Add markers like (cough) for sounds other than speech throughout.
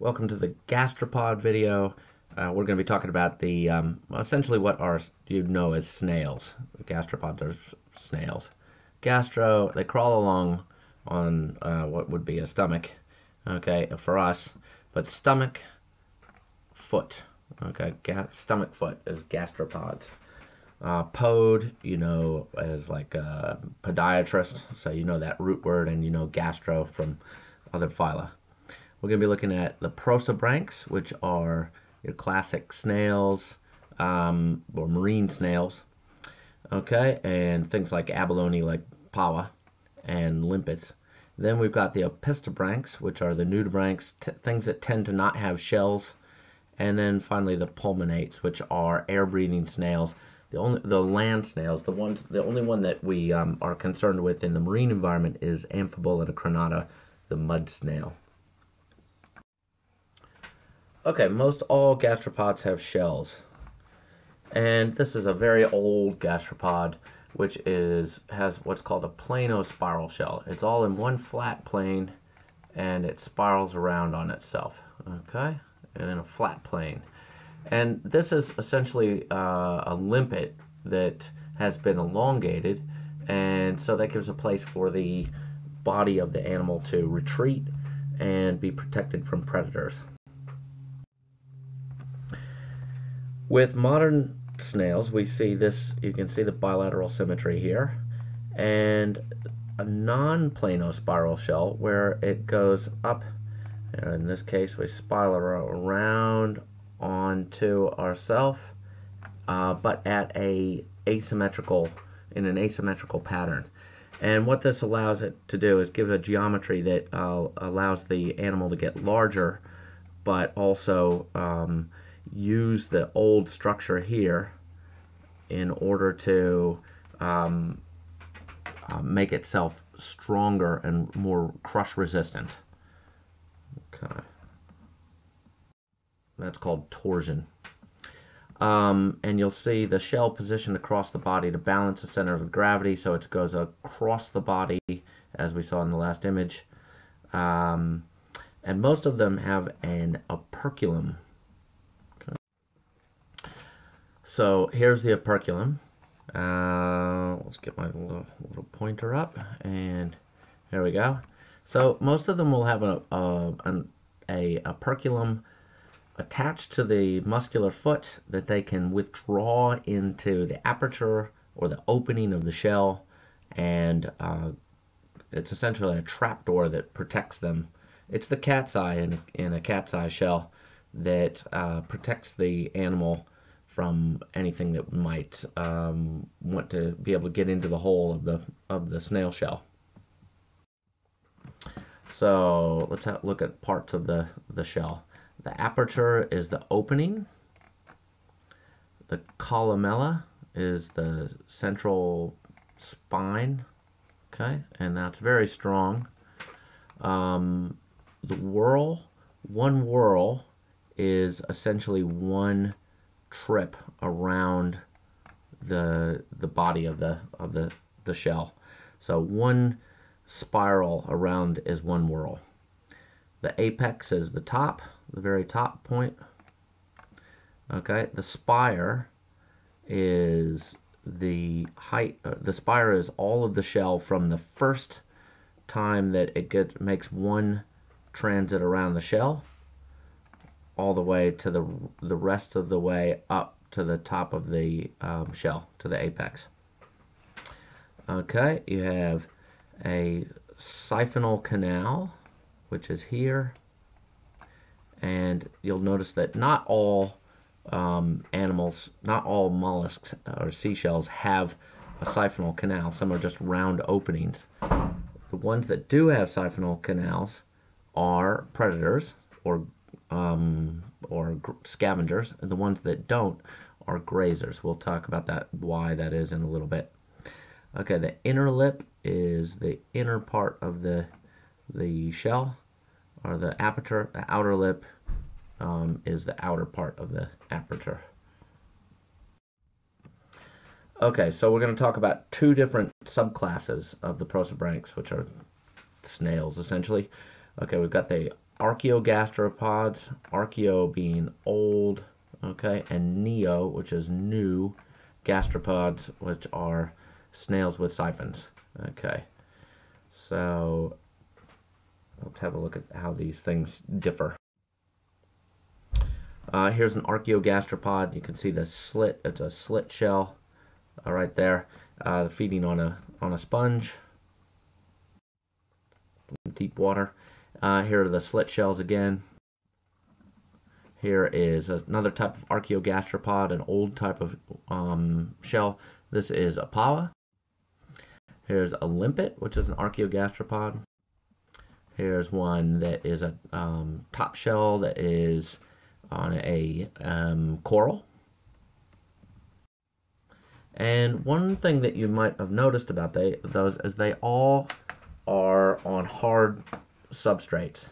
Welcome to the gastropod video. Uh, we're going to be talking about the um, essentially what are you know as snails. Gastropods are snails. Gastro, they crawl along on uh, what would be a stomach, okay, for us, but stomach, foot, okay, Ga stomach foot is gastropods. Uh, pod, you know, as like a podiatrist, so you know that root word, and you know gastro from other phyla. We're going to be looking at the prosobranchs, which are your classic snails um, or marine snails. Okay, and things like abalone, like paua, and limpets. Then we've got the opisthobranchs, which are the nudibranchs, things that tend to not have shells. And then finally the pulmonates, which are air-breathing snails. The only the land snails, the ones, the only one that we um, are concerned with in the marine environment is Amphibolida crenata, the mud snail. Okay, most all gastropods have shells. And this is a very old gastropod, which is has what's called a plano spiral shell. It's all in one flat plane, and it spirals around on itself, okay? And in a flat plane. And this is essentially uh, a limpet that has been elongated, and so that gives a place for the body of the animal to retreat and be protected from predators. With modern snails, we see this, you can see the bilateral symmetry here, and a non-plano spiral shell where it goes up, in this case we spiral around onto ourself, uh, but at a asymmetrical, in an asymmetrical pattern. And what this allows it to do is give a geometry that uh, allows the animal to get larger, but also um, use the old structure here in order to um, uh, make itself stronger and more crush resistant. Okay. That's called torsion. Um, and you'll see the shell positioned across the body to balance the center of gravity so it goes across the body as we saw in the last image. Um, and most of them have an operculum So here's the operculum. Uh, let's get my little, little, pointer up, and there we go. So most of them will have a, a, an, a operculum attached to the muscular foot that they can withdraw into the aperture or the opening of the shell, and uh, it's essentially a trapdoor that protects them. It's the cat's eye in, in a cat's eye shell that uh, protects the animal from anything that might um, want to be able to get into the hole of the of the snail shell. So let's look at parts of the, the shell. The aperture is the opening. The columella is the central spine. Okay, and that's very strong. Um, the whorl, one whorl is essentially one trip around the the body of the of the the shell. So one spiral around is one whorl. The apex is the top, the very top point. Okay, the spire is the height. Uh, the spire is all of the shell from the first time that it gets makes one transit around the shell all the way to the, the rest of the way up to the top of the um, shell, to the apex. Okay, you have a siphonal canal, which is here. And you'll notice that not all um, animals, not all mollusks or seashells have a siphonal canal. Some are just round openings. The ones that do have siphonal canals are predators or um, or scavengers, and the ones that don't are grazers. We'll talk about that, why that is in a little bit. Okay, the inner lip is the inner part of the, the shell, or the aperture. The outer lip um, is the outer part of the aperture. Okay, so we're going to talk about two different subclasses of the prosobranchs, which are snails, essentially. Okay, we've got the archaeogastropods, archaeo being old, okay, and neo, which is new, gastropods, which are snails with siphons, okay. So let's have a look at how these things differ. Uh, here's an archaeogastropod. You can see the slit. It's a slit shell uh, right there, uh, feeding on a on a sponge. Deep water. Uh, here are the slit shells again. Here is another type of archaeogastropod, an old type of um, shell. This is a paua. Here's a limpet, which is an archaeogastropod. Here's one that is a um, top shell that is on a um, coral. And one thing that you might have noticed about they, those is they all are on hard substrates.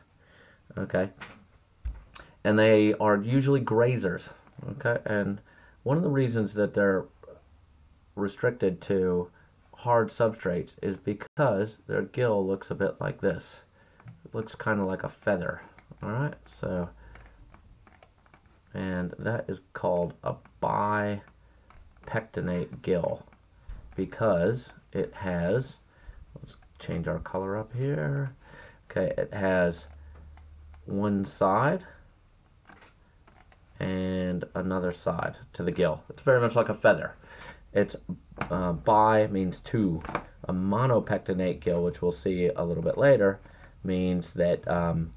Okay. And they are usually grazers. Okay. And one of the reasons that they're restricted to hard substrates is because their gill looks a bit like this. It looks kind of like a feather. All right. So and that is called a bipectinate gill because it has, let's change our color up here. Okay, it has one side and another side to the gill. It's very much like a feather. It's uh, bi means two. A monopectinate gill, which we'll see a little bit later, means that um,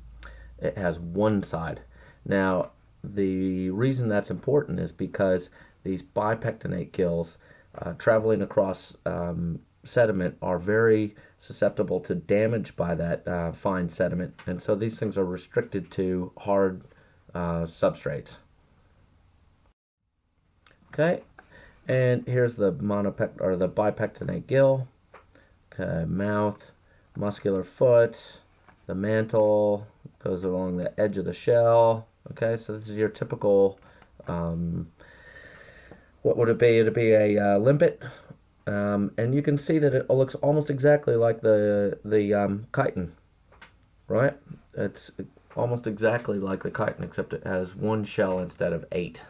it has one side. Now, the reason that's important is because these bipectinate gills uh, traveling across um, sediment are very susceptible to damage by that uh, fine sediment, and so these things are restricted to hard uh, substrates. Okay, and here's the monopect or the bipectinate gill. Okay, mouth, muscular foot, the mantle goes along the edge of the shell. Okay, so this is your typical, um, what would it be? It'd be a uh, limpet, um, and you can see that it looks almost exactly like the the um, chiton, right? It's almost exactly like the chiton, except it has one shell instead of eight.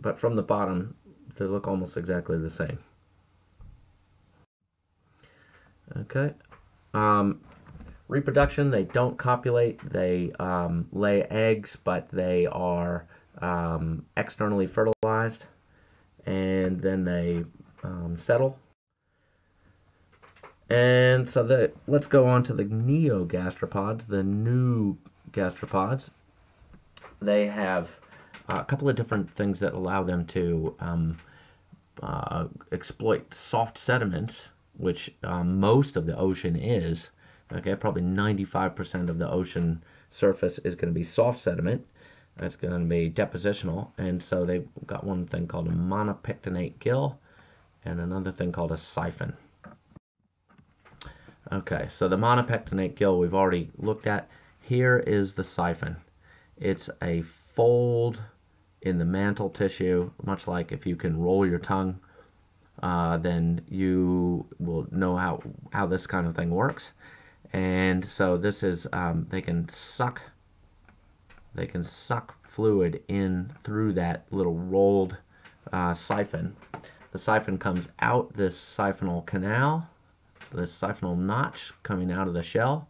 But from the bottom, they look almost exactly the same. Okay. Um, reproduction, they don't copulate. They um, lay eggs, but they are um, externally fertilized, and then they um, settle. And so the, let's go on to the neogastropods, the new gastropods. They have a couple of different things that allow them to um, uh, exploit soft sediments, which um, most of the ocean is, Okay, probably 95% of the ocean surface is going to be soft sediment. That's going to be depositional. And so they've got one thing called a monopectinate gill and another thing called a siphon. Okay, so the monopectinate gill we've already looked at. Here is the siphon. It's a fold in the mantle tissue, much like if you can roll your tongue, uh, then you will know how, how this kind of thing works and so this is um, they can suck they can suck fluid in through that little rolled uh, siphon the siphon comes out this siphonal canal this siphonal notch coming out of the shell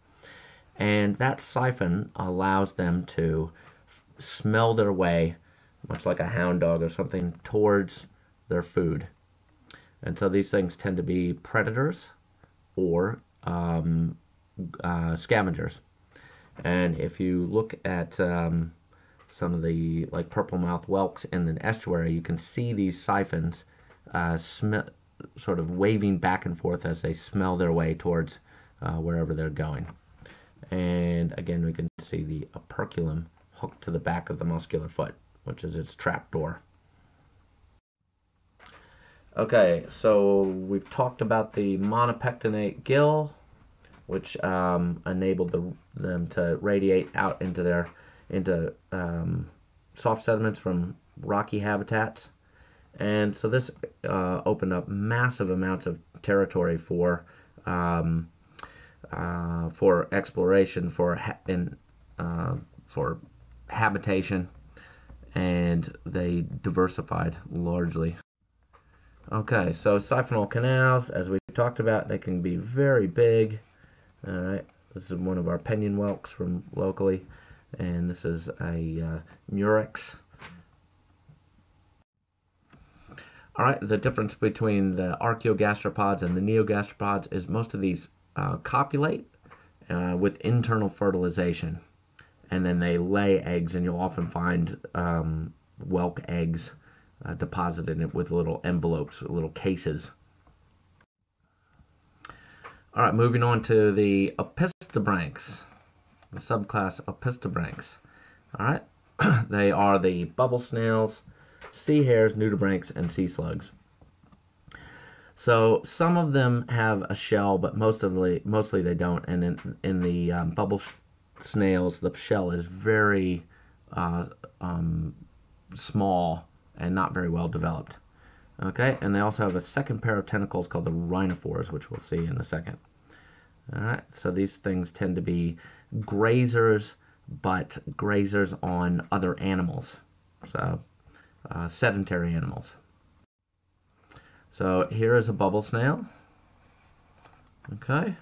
and that siphon allows them to smell their way much like a hound dog or something towards their food and so these things tend to be predators or um, uh, scavengers. And if you look at um, some of the like purple mouth whelks in the estuary, you can see these siphons uh, sort of waving back and forth as they smell their way towards uh, wherever they're going. And again, we can see the operculum hooked to the back of the muscular foot, which is its trap door. Okay, so we've talked about the monopectinate gill, which um, enabled the, them to radiate out into their into um, soft sediments from rocky habitats. And so this uh, opened up massive amounts of territory for um, uh, for exploration for in uh, for habitation, and they diversified largely. Okay, so siphonal canals, as we talked about, they can be very big. All right, this is one of our Penion whelks from locally, and this is a uh, murex. All right, the difference between the archaeogastropods and the neogastropods is most of these uh, copulate uh, with internal fertilization, and then they lay eggs, and you'll often find um, whelk eggs uh, deposited in with little envelopes, little cases. All right, moving on to the Opisthobranchs, the subclass Opisthobranchs. All right, (clears throat) they are the bubble snails, sea hares, nudibranchs, and sea slugs. So some of them have a shell, but most of the mostly they don't. And in in the um, bubble snails, the shell is very uh, um, small and not very well developed. Okay, and they also have a second pair of tentacles called the rhinophores, which we'll see in a second. All right, so these things tend to be grazers, but grazers on other animals, so uh, sedentary animals. So here is a bubble snail. Okay,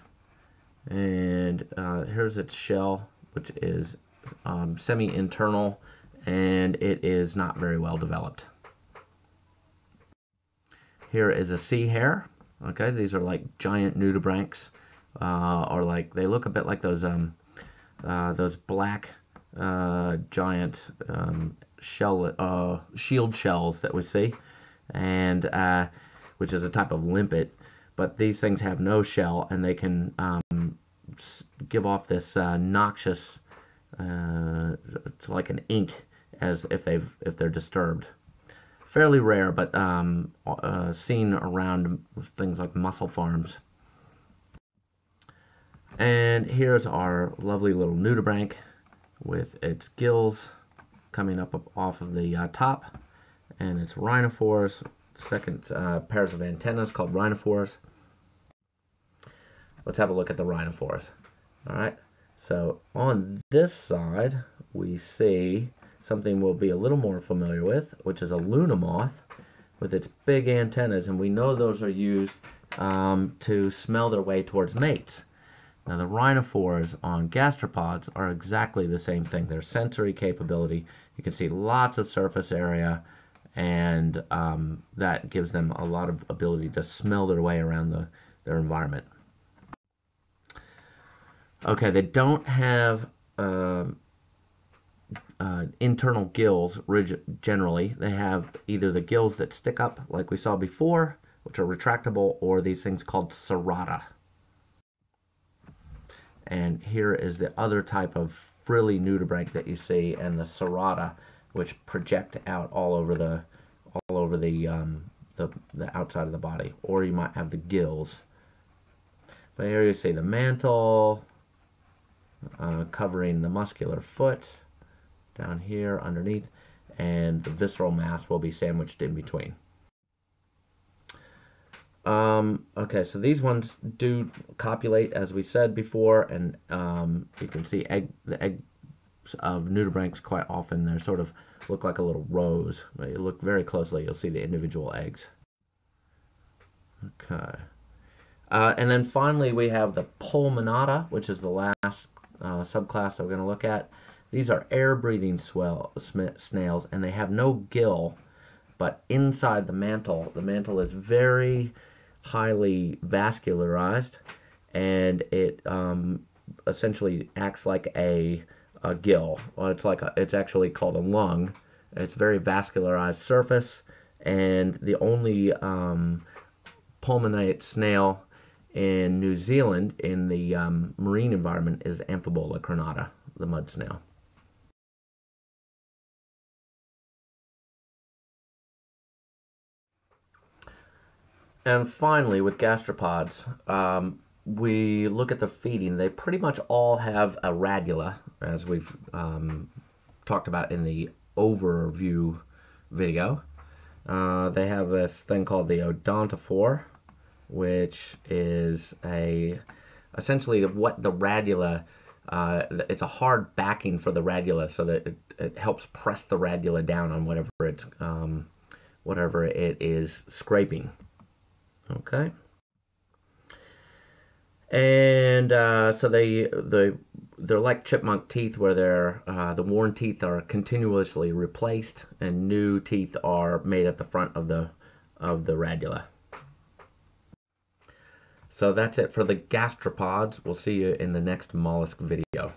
and uh, here's its shell, which is um, semi-internal, and it is not very well developed. Here is a sea hare. Okay, these are like giant nudibranchs, uh, or like they look a bit like those um, uh, those black uh, giant um, shell uh, shield shells that we see, and uh, which is a type of limpet. But these things have no shell, and they can um, give off this uh, noxious. it's like an ink, as if they've if they're disturbed fairly rare, but um, uh, seen around things like mussel farms. And here's our lovely little nudibranch with its gills coming up, off of the uh, top and its rhinophores, second uh, pairs of antennas called rhinophores. Let's have a look at the rhinophores. All right, so on this side we see something we'll be a little more familiar with, which is a Luna moth with its big antennas, and we know those are used um, to smell their way towards mates. Now the rhinophores on gastropods are exactly the same thing. Their sensory capability, you can see lots of surface area, and um, that gives them a lot of ability to smell their way around the, their environment. Okay, they don't have uh, uh, internal gills generally. They have either the gills that stick up like we saw before, which are retractable, or these things called cerata. And here is the other type of frilly nudibranch that you see, and the cerata, which project out all over the all over the um, the, the outside of the body, or you might have the gills. But here you see the mantle uh, covering the muscular foot down here underneath, and the visceral mass will be sandwiched in between. Um, okay, so these ones do copulate, as we said before, and um, you can see egg the eggs of nudibranchs quite often. They sort of look like a little rose. But you look very closely, you'll see the individual eggs. Okay. Uh, and then finally, we have the pulmonata, which is the last uh, subclass that we're going to look at. These are air-breathing snails, and they have no gill, but inside the mantle, the mantle is very highly vascularized, and it um, essentially acts like a, a gill. Well, it's like a, it's actually called a lung. It's very vascularized surface, and the only um, pulmonate snail in New Zealand in the um, marine environment is Amphibola crenata, the mud snail. And finally, with gastropods, um, we look at the feeding. They pretty much all have a radula, as we've um, talked about in the overview video. Uh, they have this thing called the odontophore, which is a essentially what the radula uh, it's a hard backing for the radula so that it, it helps press the radula down on whatever it's um, whatever it is scraping. Okay. And uh, so they they they're like chipmunk teeth, where they're uh, the worn teeth are continuously replaced, and new teeth are made at the front of the of the radula. So that's it for the gastropods. We'll see you in the next mollusk video.